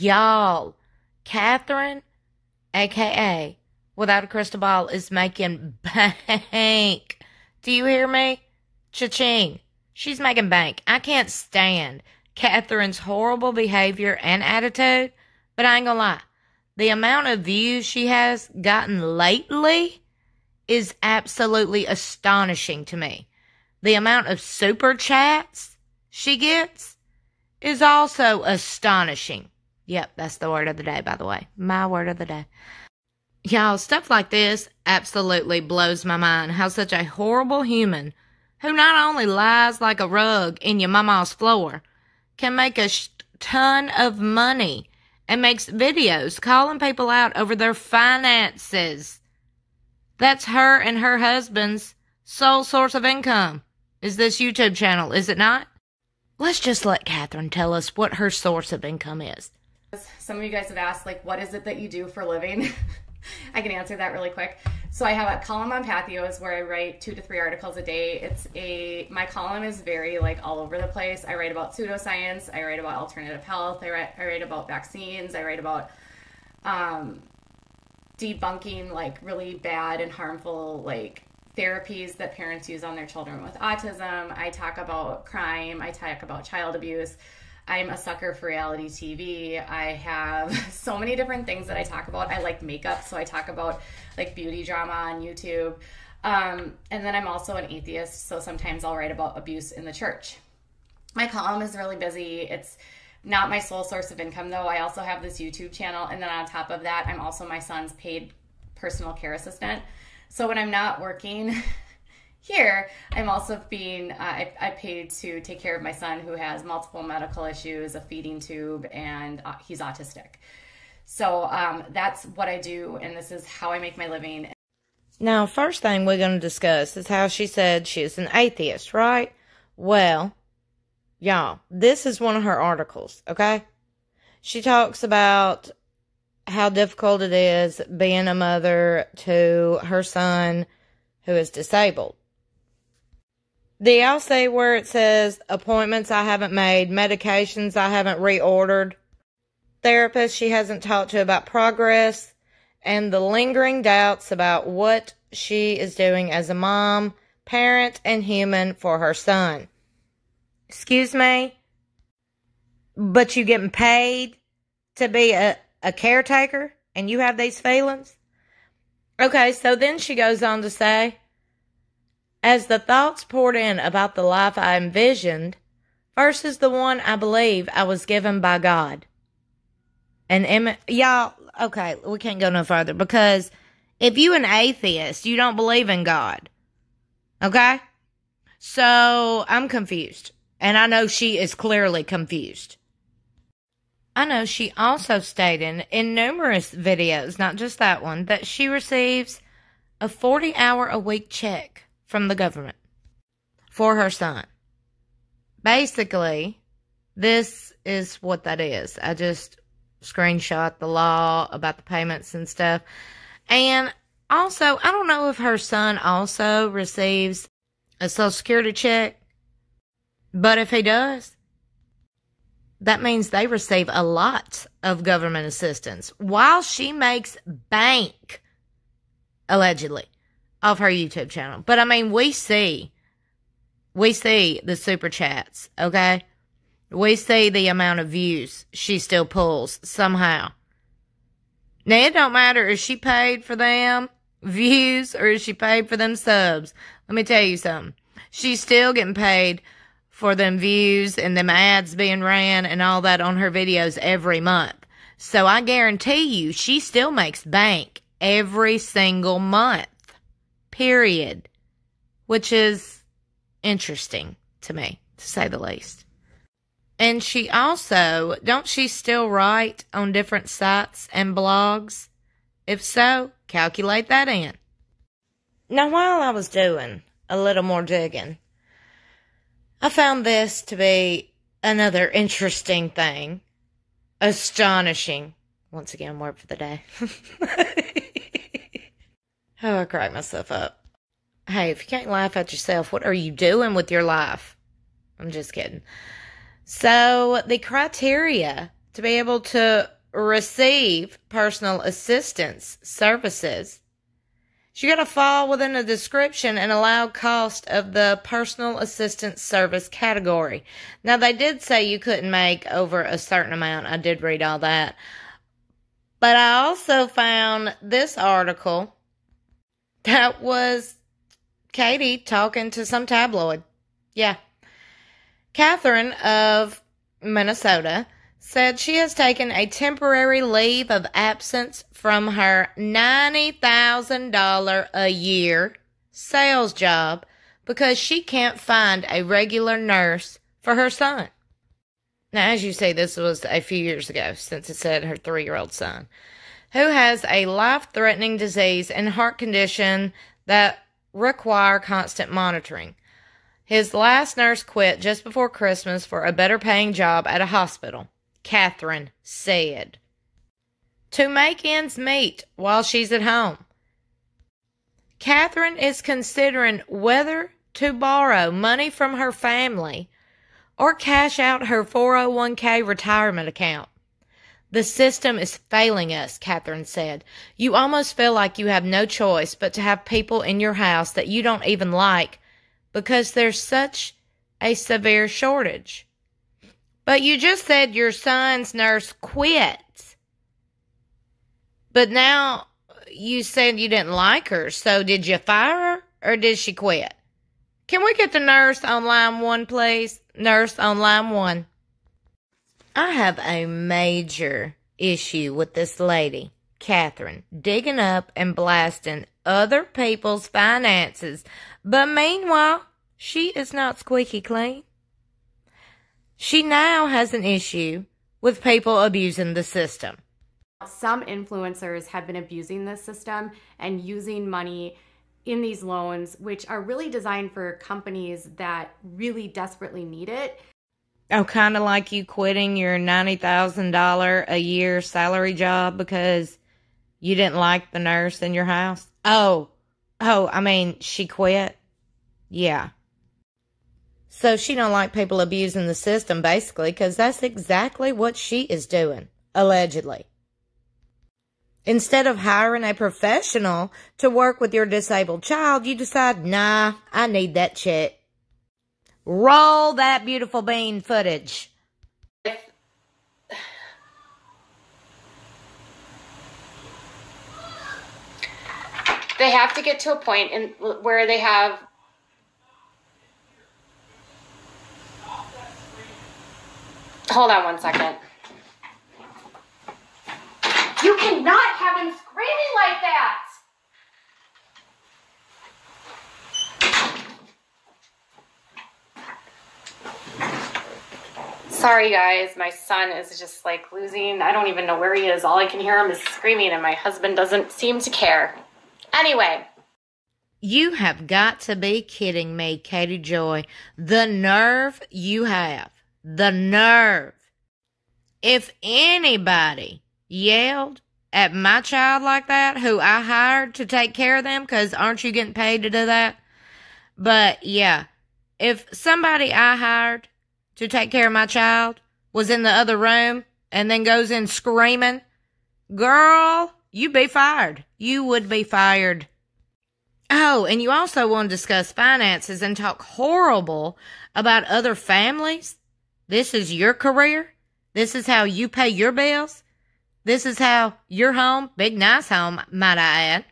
Y'all, Catherine, aka Without a Crystal Ball, is making bank. Do you hear me? Cha-ching. She's making bank. I can't stand Catherine's horrible behavior and attitude, but I ain't gonna lie. The amount of views she has gotten lately is absolutely astonishing to me. The amount of super chats she gets is also astonishing. Yep, that's the word of the day, by the way. My word of the day. Y'all, stuff like this absolutely blows my mind. How such a horrible human who not only lies like a rug in your mama's floor can make a ton of money and makes videos calling people out over their finances. That's her and her husband's sole source of income. Is this YouTube channel, is it not? Let's just let Catherine tell us what her source of income is. Some of you guys have asked, like, what is it that you do for living? I can answer that really quick. So I have a column on Patheos where I write two to three articles a day. It's a my column is very like all over the place. I write about pseudoscience. I write about alternative health. I write I write about vaccines. I write about um, debunking like really bad and harmful like therapies that parents use on their children with autism. I talk about crime. I talk about child abuse. I'm a sucker for reality TV. I have so many different things that I talk about. I like makeup, so I talk about like beauty drama on YouTube. Um, and then I'm also an atheist, so sometimes I'll write about abuse in the church. My column is really busy. It's not my sole source of income, though. I also have this YouTube channel, and then on top of that, I'm also my son's paid personal care assistant. So when I'm not working, here, I'm also being, uh, I, I paid to take care of my son who has multiple medical issues, a feeding tube, and uh, he's autistic. So um, that's what I do, and this is how I make my living. Now, first thing we're going to discuss is how she said she's an atheist, right? Well, y'all, this is one of her articles, okay? She talks about how difficult it is being a mother to her son who is disabled. Do see where it says appointments I haven't made, medications I haven't reordered, therapist she hasn't talked to about progress, and the lingering doubts about what she is doing as a mom, parent, and human for her son? Excuse me? But you getting paid to be a, a caretaker and you have these feelings? Okay, so then she goes on to say, as the thoughts poured in about the life I envisioned versus the one I believe I was given by God. And y'all, okay, we can't go no further because if you an atheist, you don't believe in God. Okay? So I'm confused. And I know she is clearly confused. I know she also stated in numerous videos, not just that one, that she receives a 40 hour a week check from the government for her son. Basically, this is what that is. I just screenshot the law about the payments and stuff. And also, I don't know if her son also receives a social security check, but if he does, that means they receive a lot of government assistance while she makes bank, allegedly of her YouTube channel. But I mean, we see, we see the super chats, okay? We see the amount of views she still pulls somehow. Now, it don't matter if she paid for them views or if she paid for them subs. Let me tell you something. She's still getting paid for them views and them ads being ran and all that on her videos every month. So I guarantee you, she still makes bank every single month period, which is interesting to me, to say the least. And she also, don't she still write on different sites and blogs? If so, calculate that in. Now, while I was doing a little more digging, I found this to be another interesting thing. Astonishing. Once again, word for the day. Oh, I crack myself up. Hey, if you can't laugh at yourself, what are you doing with your life? I'm just kidding. So, the criteria to be able to receive personal assistance services, she got to fall within the description and allowed cost of the personal assistance service category. Now, they did say you couldn't make over a certain amount. I did read all that. But I also found this article that was Katie talking to some tabloid. Yeah. Catherine of Minnesota said she has taken a temporary leave of absence from her $90,000 a year sales job because she can't find a regular nurse for her son. Now, as you say, this was a few years ago since it said her three year old son, who has a life threatening disease and heart condition that require constant monitoring. His last nurse quit just before Christmas for a better paying job at a hospital. Catherine said. To make ends meet while she's at home. Catherine is considering whether to borrow money from her family or cash out her 401k retirement account. The system is failing us, Catherine said. You almost feel like you have no choice but to have people in your house that you don't even like because there's such a severe shortage. But you just said your son's nurse quit. But now you said you didn't like her. So did you fire her or did she quit? Can we get the nurse on line one, please? Nurse on line one. I have a major issue with this lady, Catherine, digging up and blasting other people's finances, but meanwhile, she is not squeaky clean. She now has an issue with people abusing the system. Some influencers have been abusing this system and using money in these loans, which are really designed for companies that really desperately need it. Oh, kind of like you quitting your $90,000 a year salary job because you didn't like the nurse in your house? Oh, oh, I mean, she quit? Yeah. So she don't like people abusing the system, basically, because that's exactly what she is doing, allegedly. Instead of hiring a professional to work with your disabled child, you decide, nah, I need that check. Roll that beautiful bean footage. They have to get to a point in where they have Hold on one second. You cannot have him screaming like that. Sorry, guys. My son is just like losing. I don't even know where he is. All I can hear him is screaming, and my husband doesn't seem to care. Anyway. You have got to be kidding me, Katie Joy. The nerve you have the nerve. If anybody yelled at my child like that, who I hired to take care of them, because aren't you getting paid to do that? But yeah, if somebody I hired to take care of my child was in the other room and then goes in screaming, girl, you'd be fired. You would be fired. Oh, and you also want to discuss finances and talk horrible about other families? This is your career? This is how you pay your bills? This is how your home, big nice home, might I add,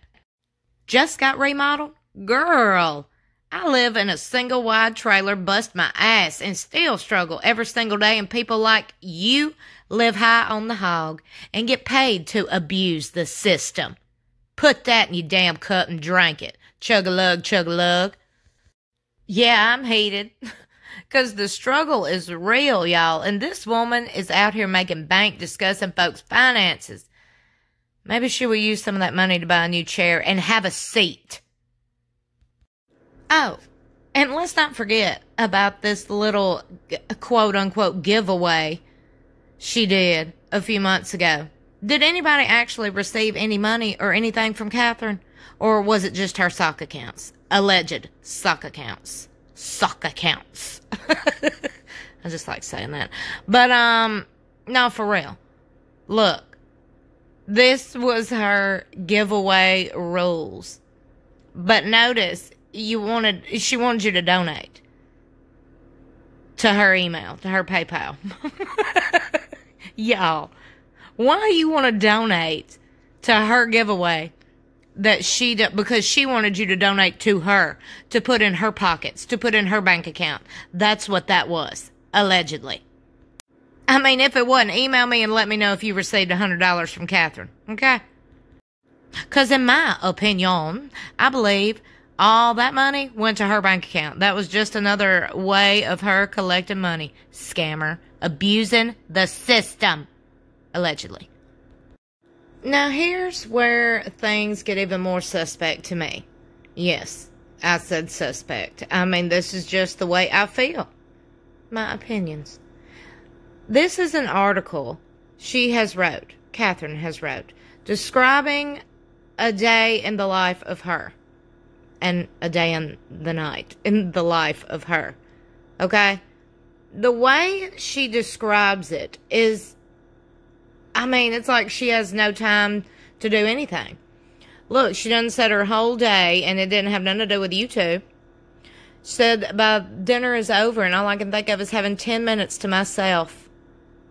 just got remodeled? Girl, I live in a single wide trailer, bust my ass, and still struggle every single day, and people like you live high on the hog and get paid to abuse the system. Put that in your damn cup and drink it. Chug a lug, chug a lug. Yeah, I'm heated. Because the struggle is real, y'all. And this woman is out here making bank discussing folks' finances. Maybe she will use some of that money to buy a new chair and have a seat. Oh, and let's not forget about this little quote unquote giveaway she did a few months ago. Did anybody actually receive any money or anything from Catherine? Or was it just her sock accounts? Alleged sock accounts sock accounts. I just like saying that. But um No, for real. Look, this was her giveaway rules. But notice you wanted she wanted you to donate to her email, to her PayPal. Y'all, why you want to donate to her giveaway that she do, because she wanted you to donate to her to put in her pockets, to put in her bank account. That's what that was, allegedly. I mean, if it wasn't, email me and let me know if you received a $100 from Catherine, okay? Because, in my opinion, I believe all that money went to her bank account. That was just another way of her collecting money. Scammer. Abusing the system. Allegedly. Now, here's where things get even more suspect to me. Yes, I said suspect. I mean, this is just the way I feel. My opinions. This is an article she has wrote, Catherine has wrote, describing a day in the life of her and a day in the night in the life of her. Okay? The way she describes it is, I mean, it's like she has no time to do anything. Look, she done said her whole day, and it didn't have nothing to do with YouTube. Said by dinner is over, and all I can think of is having 10 minutes to myself.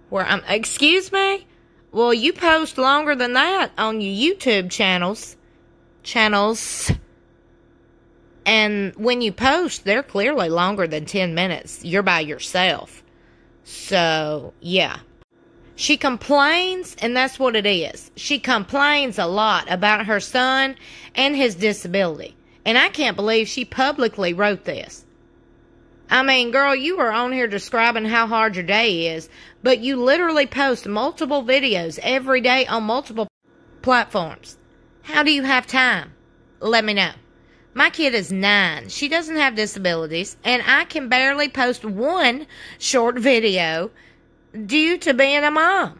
Where I'm, excuse me? Well, you post longer than that on your YouTube channels. Channels. And when you post, they're clearly longer than 10 minutes. You're by yourself. So, yeah. She complains, and that's what it is. She complains a lot about her son and his disability. And I can't believe she publicly wrote this. I mean, girl, you are on here describing how hard your day is, but you literally post multiple videos every day on multiple platforms. How do you have time? Let me know. My kid is nine. She doesn't have disabilities, and I can barely post one short video due to being a mom.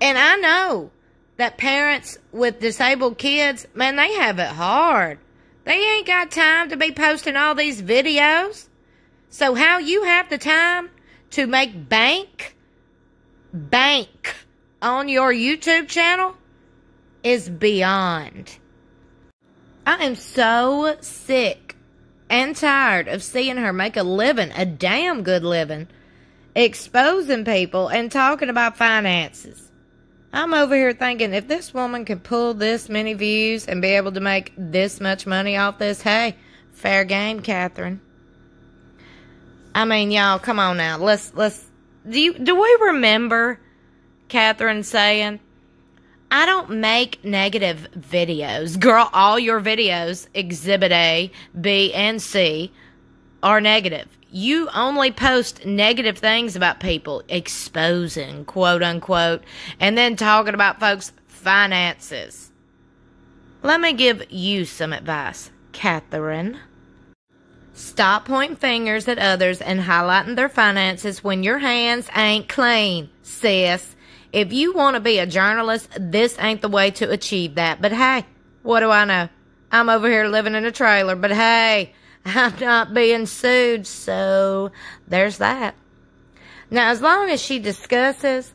And I know that parents with disabled kids, man, they have it hard. They ain't got time to be posting all these videos. So how you have the time to make bank, bank on your YouTube channel is beyond. I am so sick and tired of seeing her make a living, a damn good living, exposing people and talking about finances. I'm over here thinking if this woman can pull this many views and be able to make this much money off this, hey, fair game, Catherine. I mean, y'all, come on now. Let's let's do you do we remember Catherine saying, I don't make negative videos. Girl, all your videos, exhibit A, B, and C, are negative. You only post negative things about people, exposing, quote unquote, and then talking about folks' finances. Let me give you some advice, Catherine. Stop pointing fingers at others and highlighting their finances when your hands ain't clean, sis. If you want to be a journalist, this ain't the way to achieve that. But hey, what do I know? I'm over here living in a trailer, but hey, I'm not being sued, so there's that. Now, as long as she discusses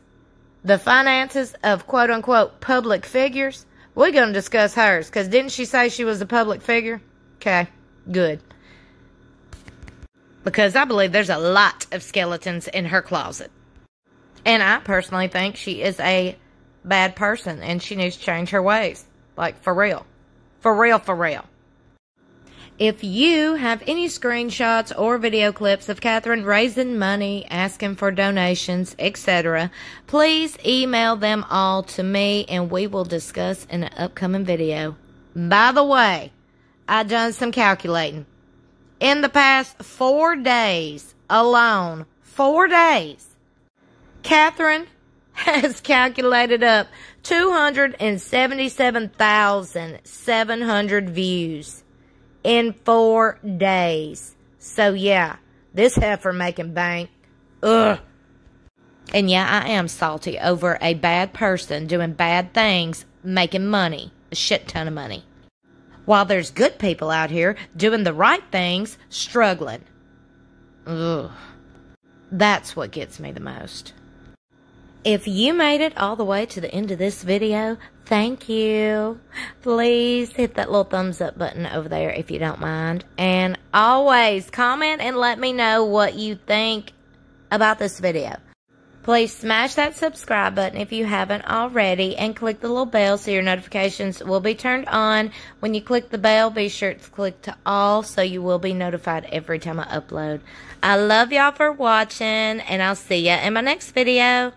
the finances of quote unquote public figures, we're going to discuss hers, because didn't she say she was a public figure? Okay, good because I believe there's a lot of skeletons in her closet. And I personally think she is a bad person and she needs to change her ways. Like, for real. For real, for real. If you have any screenshots or video clips of Catherine raising money, asking for donations, etc., please email them all to me and we will discuss in an upcoming video. By the way, I done some calculating in the past four days alone, four days, Catherine has calculated up 277,700 views in four days. So yeah, this heifer making bank. Ugh. And yeah, I am salty over a bad person doing bad things, making money, a shit ton of money while there's good people out here doing the right things, struggling. Ugh. That's what gets me the most. If you made it all the way to the end of this video, thank you. Please hit that little thumbs up button over there if you don't mind. And always comment and let me know what you think about this video. Please smash that subscribe button if you haven't already and click the little bell so your notifications will be turned on. When you click the bell, be sure to click to all so you will be notified every time I upload. I love y'all for watching and I'll see ya in my next video.